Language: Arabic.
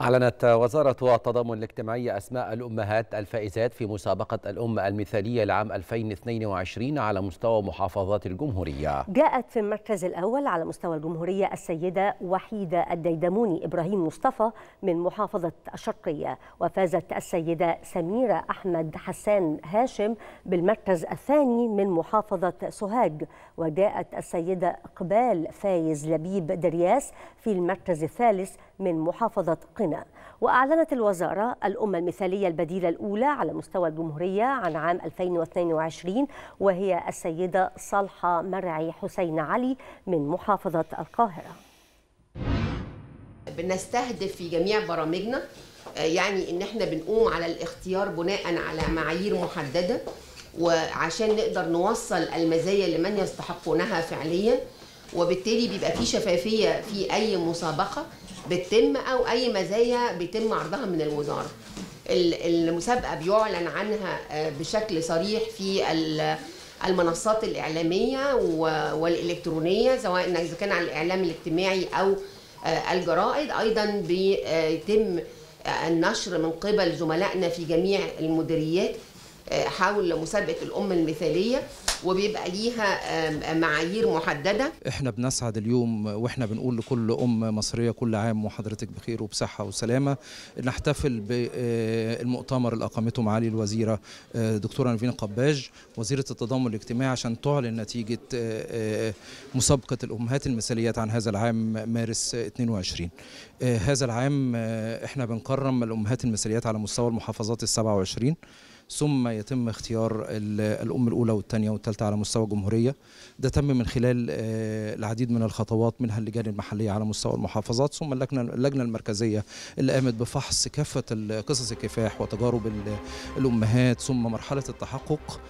أعلنت وزارة التضامن الاجتماعي أسماء الأمهات الفائزات في مسابقة الأم المثالية لعام 2022 على مستوى محافظات الجمهورية. جاءت في المركز الأول على مستوى الجمهورية السيدة وحيدة الديدموني إبراهيم مصطفى من محافظة الشرقية وفازت السيدة سميرة أحمد حسان هاشم بالمركز الثاني من محافظة سوهاج. وجاءت السيدة إقبال فايز لبيب درياس في المركز الثالث من محافظة قنا وأعلنت الوزارة الأمة المثالية البديلة الأولى على مستوى الجمهورية عن عام 2022 وهي السيدة صالحة مرعي حسين علي من محافظة القاهرة. بنستهدف في جميع برامجنا يعني إن إحنا بنقوم على الاختيار بناء على معايير محددة وعشان نقدر نوصل المزايا لمن يستحقونها فعليا. وبالتالي بيبقى في شفافية في أي مسابقة بتتم أو أي مزايا بيتم عرضها من الوزارة. المسابقة بيعلن عنها بشكل صريح في المنصات الإعلامية والإلكترونية سواء إذا كان على الإعلام الاجتماعي أو الجرائد. أيضا بيتم النشر من قبل زملائنا في جميع المديريات حول مسابقة الأم المثالية وبيبقى ليها معايير محددة. إحنا بنسعد اليوم وإحنا بنقول لكل أم مصرية كل عام وحضرتك بخير وبصحة وسلامة. نحتفل بالمؤتمر اللي أقامته معالي الوزيرة دكتورة نيفين قباج وزيرة التضامن الاجتماعي عشان تعلن نتيجة مسابقة الأمهات المثاليات عن هذا العام مارس 22 هذا العام إحنا بنكرم الأمهات المثاليات على مستوى المحافظات ال 27 ثم يتم اختيار الأم الأولى والثانية والثالثة على مستوى الجمهورية. ده تم من خلال العديد من الخطوات منها اللجان المحلية على مستوى المحافظات ثم اللجنة, اللجنة المركزية اللي قامت بفحص كافة قصص الكفاح وتجارب الأمهات ثم مرحلة التحقق.